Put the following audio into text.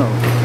snow.